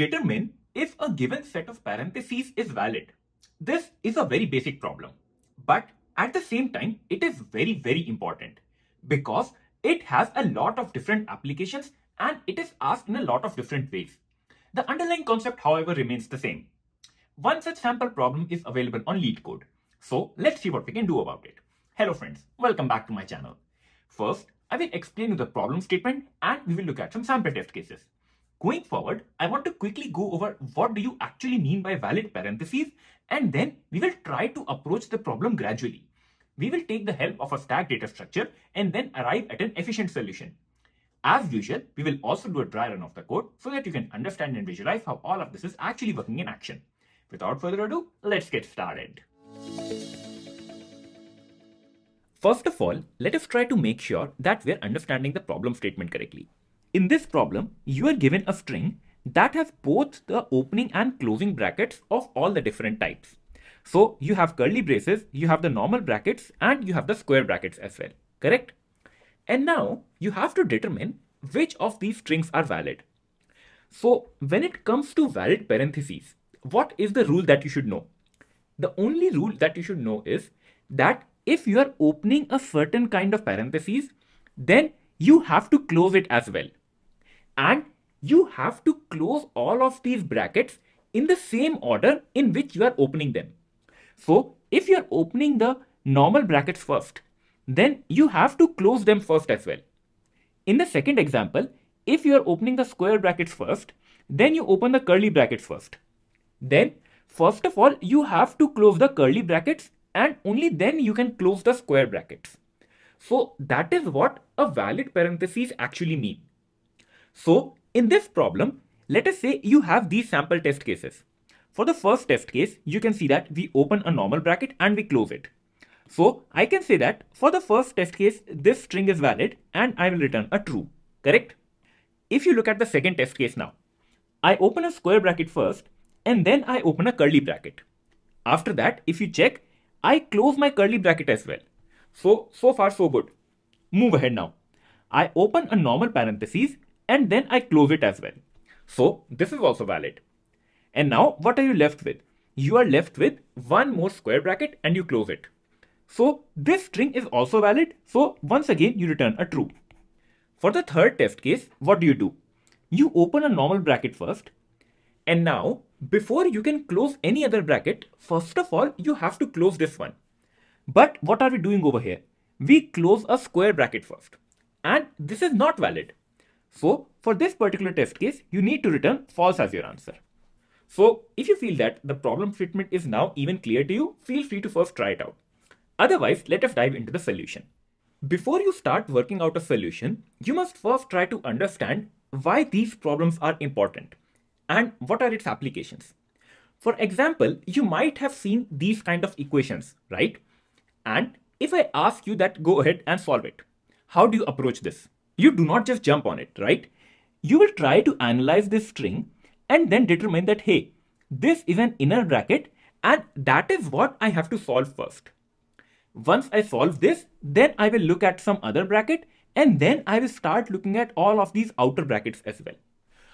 determine if a given set of parentheses is valid. This is a very basic problem, but at the same time, it is very, very important because it has a lot of different applications and it is asked in a lot of different ways. The underlying concept, however, remains the same. One such sample problem is available on LeetCode. So let's see what we can do about it. Hello friends, welcome back to my channel. First, I will explain you the problem statement and we will look at some sample test cases. Going forward, I want to quickly go over what do you actually mean by valid parentheses and then we will try to approach the problem gradually. We will take the help of a stack data structure and then arrive at an efficient solution. As usual, we will also do a dry run of the code so that you can understand and visualize how all of this is actually working in action. Without further ado, let's get started. First of all, let us try to make sure that we're understanding the problem statement correctly. In this problem, you are given a string that has both the opening and closing brackets of all the different types. So you have curly braces, you have the normal brackets, and you have the square brackets as well, correct? And now you have to determine which of these strings are valid. So when it comes to valid parentheses, what is the rule that you should know? The only rule that you should know is that if you are opening a certain kind of parentheses, then you have to close it as well and you have to close all of these brackets in the same order in which you are opening them. So if you are opening the normal brackets first, then you have to close them first as well. In the second example, if you are opening the square brackets first, then you open the curly brackets first. Then, first of all, you have to close the curly brackets and only then you can close the square brackets. So that is what a valid parentheses actually mean. So in this problem, let us say you have these sample test cases. For the first test case, you can see that we open a normal bracket and we close it. So I can say that for the first test case, this string is valid and I will return a true, correct? If you look at the second test case now, I open a square bracket first and then I open a curly bracket. After that, if you check, I close my curly bracket as well. So, so far so good. Move ahead now. I open a normal parentheses and then I close it as well. So this is also valid. And now what are you left with? You are left with one more square bracket and you close it. So this string is also valid. So once again, you return a true. For the third test case, what do you do? You open a normal bracket first. And now before you can close any other bracket, first of all, you have to close this one. But what are we doing over here? We close a square bracket first. And this is not valid. So for this particular test case, you need to return false as your answer. So if you feel that the problem statement is now even clear to you, feel free to first try it out. Otherwise, let us dive into the solution. Before you start working out a solution, you must first try to understand why these problems are important and what are its applications. For example, you might have seen these kind of equations, right? And if I ask you that go ahead and solve it, how do you approach this? You do not just jump on it, right? You will try to analyze this string and then determine that, hey, this is an inner bracket and that is what I have to solve first. Once I solve this, then I will look at some other bracket and then I will start looking at all of these outer brackets as well.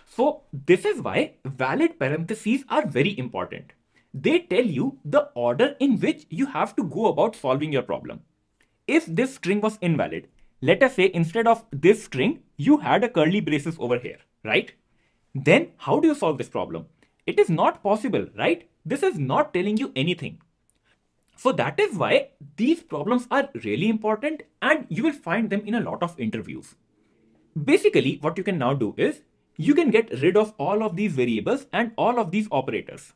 So this is why valid parentheses are very important. They tell you the order in which you have to go about solving your problem. If this string was invalid, let us say instead of this string, you had a curly braces over here, right? Then how do you solve this problem? It is not possible, right? This is not telling you anything. So that is why these problems are really important and you will find them in a lot of interviews. Basically, what you can now do is you can get rid of all of these variables and all of these operators.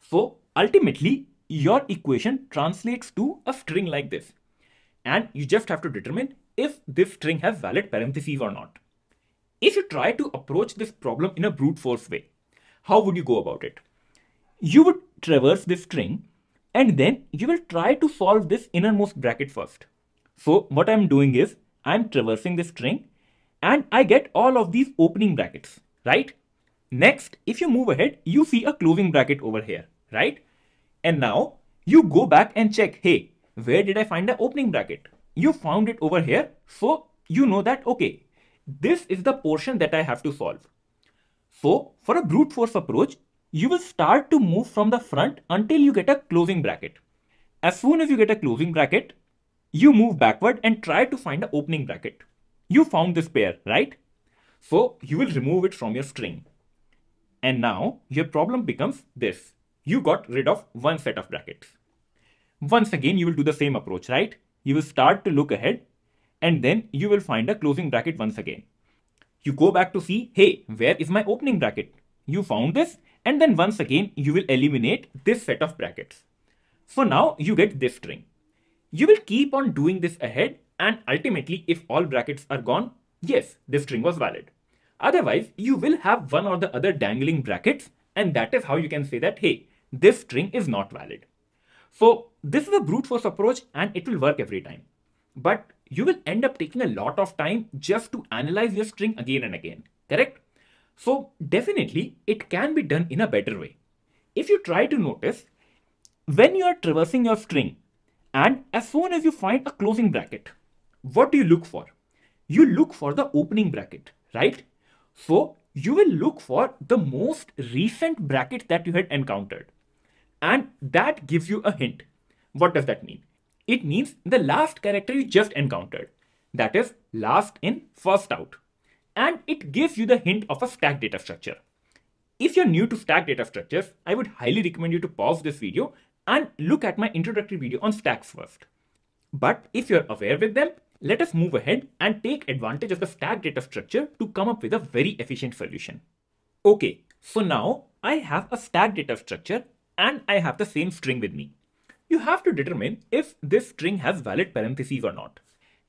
So ultimately, your equation translates to a string like this. And you just have to determine if this string has valid parentheses or not. If you try to approach this problem in a brute force way, how would you go about it? You would traverse this string and then you will try to solve this innermost bracket first. So what I'm doing is I'm traversing this string and I get all of these opening brackets, right? Next, if you move ahead, you see a closing bracket over here, right? And now you go back and check, hey, where did I find the opening bracket? You found it over here. So you know that, okay, this is the portion that I have to solve. So for a brute force approach, you will start to move from the front until you get a closing bracket. As soon as you get a closing bracket, you move backward and try to find an opening bracket. You found this pair, right? So you will remove it from your string. And now your problem becomes this. You got rid of one set of brackets. Once again, you will do the same approach, right? You will start to look ahead and then you will find a closing bracket once again. You go back to see, hey, where is my opening bracket? You found this and then once again, you will eliminate this set of brackets. So now you get this string. You will keep on doing this ahead and ultimately if all brackets are gone, yes, this string was valid. Otherwise, you will have one or the other dangling brackets and that is how you can say that, hey, this string is not valid. So this is a brute force approach and it will work every time. But you will end up taking a lot of time just to analyze your string again and again, correct? So definitely it can be done in a better way. If you try to notice, when you are traversing your string and as soon as you find a closing bracket, what do you look for? You look for the opening bracket, right? So you will look for the most recent bracket that you had encountered. And that gives you a hint. What does that mean? It means the last character you just encountered. That is last in, first out. And it gives you the hint of a stack data structure. If you're new to stack data structures, I would highly recommend you to pause this video and look at my introductory video on stacks first. But if you're aware with them, let us move ahead and take advantage of the stack data structure to come up with a very efficient solution. Okay, so now I have a stack data structure and I have the same string with me. You have to determine if this string has valid parentheses or not.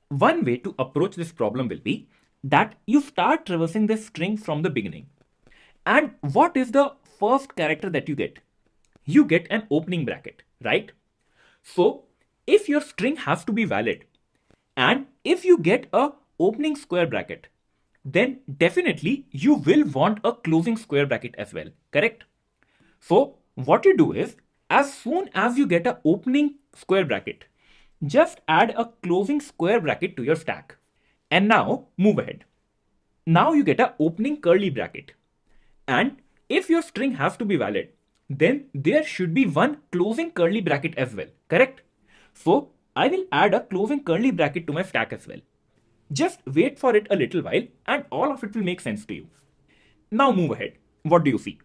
One way to approach this problem will be that you start traversing this string from the beginning. And what is the first character that you get? You get an opening bracket, right? So if your string has to be valid, and if you get a opening square bracket, then definitely you will want a closing square bracket as well, correct? So what you do is, as soon as you get an opening square bracket, just add a closing square bracket to your stack. And now move ahead. Now you get an opening curly bracket. And if your string has to be valid, then there should be one closing curly bracket as well, correct? So I will add a closing curly bracket to my stack as well. Just wait for it a little while and all of it will make sense to you. Now move ahead. What do you see?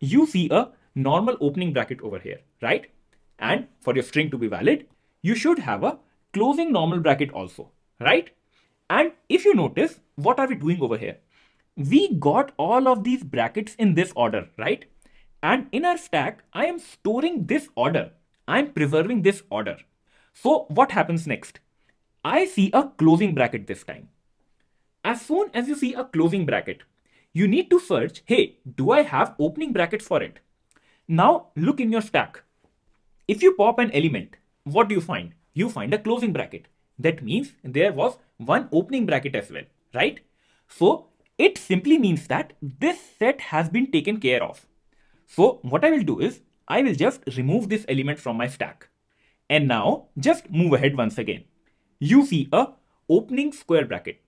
You see a normal opening bracket over here, right? And for your string to be valid, you should have a closing normal bracket also, right? And if you notice, what are we doing over here? We got all of these brackets in this order, right? And in our stack, I am storing this order. I'm preserving this order. So what happens next? I see a closing bracket this time. As soon as you see a closing bracket, you need to search, hey, do I have opening brackets for it? Now look in your stack. If you pop an element, what do you find? You find a closing bracket. That means there was one opening bracket as well, right? So it simply means that this set has been taken care of. So what I will do is I will just remove this element from my stack. And now just move ahead once again. You see a opening square bracket.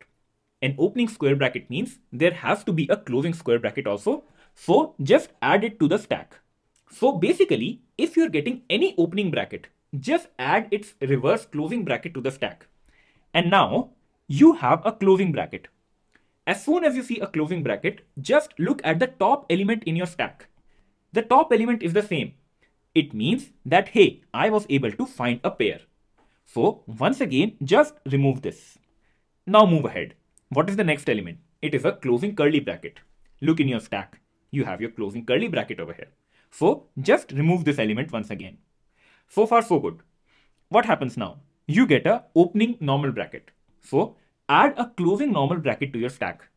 An opening square bracket means there has to be a closing square bracket also. So just add it to the stack. So basically, if you're getting any opening bracket, just add its reverse closing bracket to the stack. And now you have a closing bracket. As soon as you see a closing bracket, just look at the top element in your stack. The top element is the same, it means that, hey, I was able to find a pair. So once again, just remove this. Now move ahead. What is the next element? It is a closing curly bracket. Look in your stack. You have your closing curly bracket over here. So just remove this element once again. So far so good. What happens now? You get a opening normal bracket. So add a closing normal bracket to your stack.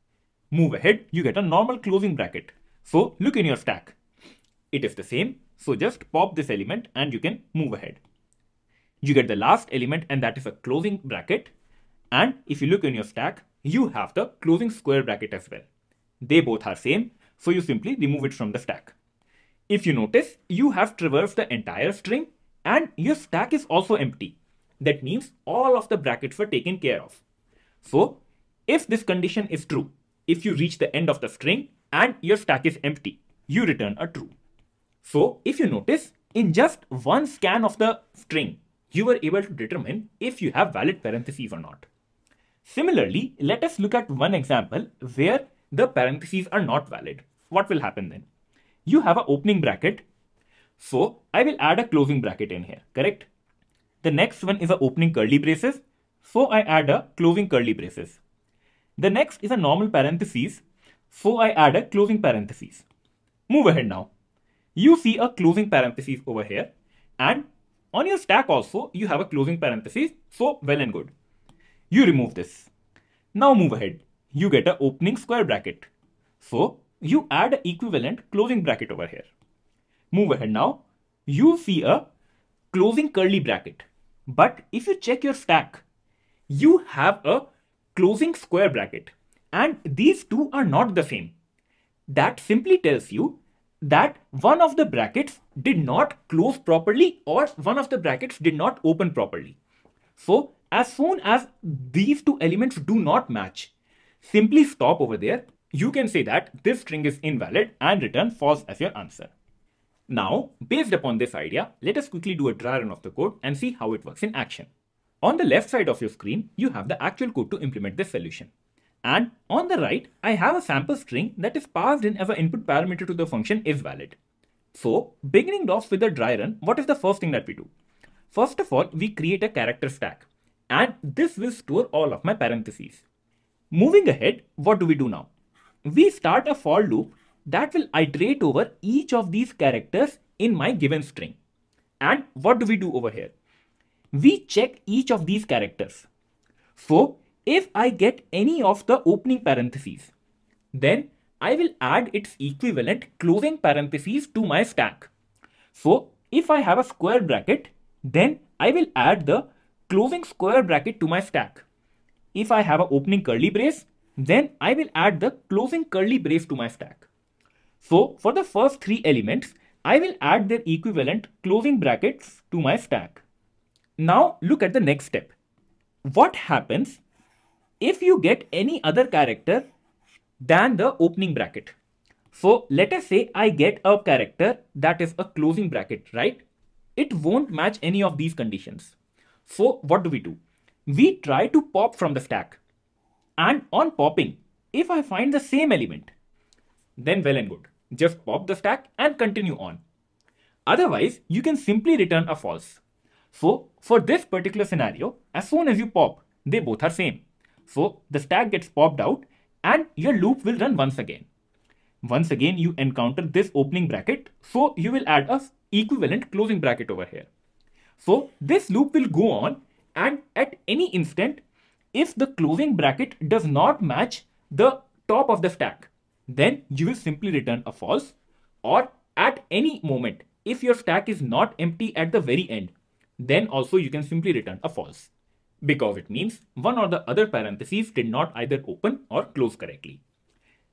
Move ahead, you get a normal closing bracket. So look in your stack. It is the same. So just pop this element and you can move ahead. You get the last element and that is a closing bracket. And if you look in your stack, you have the closing square bracket as well. They both are same, so you simply remove it from the stack. If you notice, you have traversed the entire string and your stack is also empty. That means all of the brackets were taken care of. So if this condition is true, if you reach the end of the string, and your stack is empty, you return a true. So if you notice, in just one scan of the string, you were able to determine if you have valid parentheses or not. Similarly, let us look at one example where the parentheses are not valid. What will happen then? You have an opening bracket. So I will add a closing bracket in here, correct? The next one is a opening curly braces. So I add a closing curly braces. The next is a normal parentheses. So I add a closing parentheses. Move ahead now. You see a closing parentheses over here and on your stack also, you have a closing parenthesis, so well and good. You remove this. Now move ahead. You get an opening square bracket. So you add equivalent closing bracket over here. Move ahead now. You see a closing curly bracket. But if you check your stack, you have a closing square bracket. And these two are not the same. That simply tells you that one of the brackets did not close properly or one of the brackets did not open properly. So as soon as these two elements do not match, simply stop over there. You can say that this string is invalid and return false as your answer. Now, based upon this idea, let us quickly do a dry run of the code and see how it works in action. On the left side of your screen, you have the actual code to implement this solution. And on the right, I have a sample string that is passed in as an input parameter to the function is valid. So beginning off with a dry run, what is the first thing that we do? First of all, we create a character stack and this will store all of my parentheses. Moving ahead, what do we do now? We start a for loop that will iterate over each of these characters in my given string. And what do we do over here? We check each of these characters. So if I get any of the opening parentheses, then I will add its equivalent closing parentheses to my stack. So if I have a square bracket, then I will add the closing square bracket to my stack. If I have an opening curly brace, then I will add the closing curly brace to my stack. So for the first three elements, I will add their equivalent closing brackets to my stack. Now look at the next step. What happens if you get any other character than the opening bracket. So let us say I get a character that is a closing bracket, right? It won't match any of these conditions. So what do we do? We try to pop from the stack. And on popping, if I find the same element, then well and good. Just pop the stack and continue on. Otherwise, you can simply return a false. So for this particular scenario, as soon as you pop, they both are same. So the stack gets popped out and your loop will run once again. Once again, you encounter this opening bracket. So you will add a equivalent closing bracket over here. So this loop will go on and at any instant, if the closing bracket does not match the top of the stack, then you will simply return a false or at any moment, if your stack is not empty at the very end, then also you can simply return a false because it means one or the other parentheses did not either open or close correctly.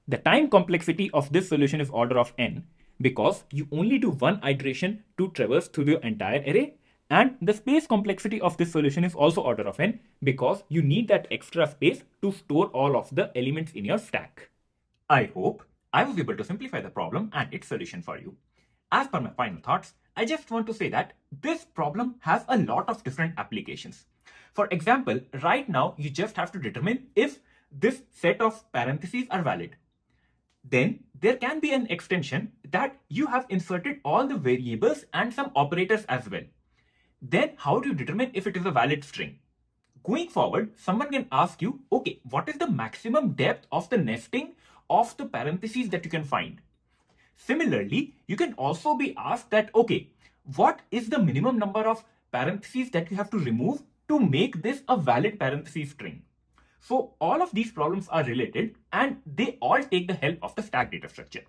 The time complexity of this solution is order of n because you only do one iteration to traverse through the entire array and the space complexity of this solution is also order of n because you need that extra space to store all of the elements in your stack. I hope I was able to simplify the problem and its solution for you. As per my final thoughts, I just want to say that this problem has a lot of different applications. For example, right now you just have to determine if this set of parentheses are valid. Then there can be an extension that you have inserted all the variables and some operators as well. Then how do you determine if it is a valid string? Going forward, someone can ask you, okay, what is the maximum depth of the nesting of the parentheses that you can find? Similarly, you can also be asked that, okay, what is the minimum number of parentheses that you have to remove to make this a valid parentheses string. So all of these problems are related and they all take the help of the stack data structure.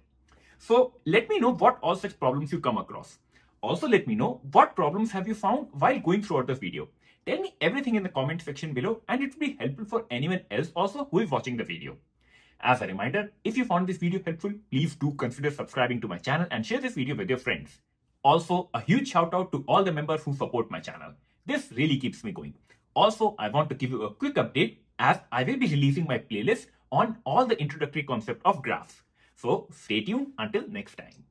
So let me know what all such problems you come across. Also let me know what problems have you found while going throughout the video. Tell me everything in the comment section below and it will be helpful for anyone else also who is watching the video. As a reminder, if you found this video helpful, please do consider subscribing to my channel and share this video with your friends. Also, a huge shout out to all the members who support my channel. This really keeps me going. Also, I want to give you a quick update as I will be releasing my playlist on all the introductory concept of graphs. So stay tuned until next time.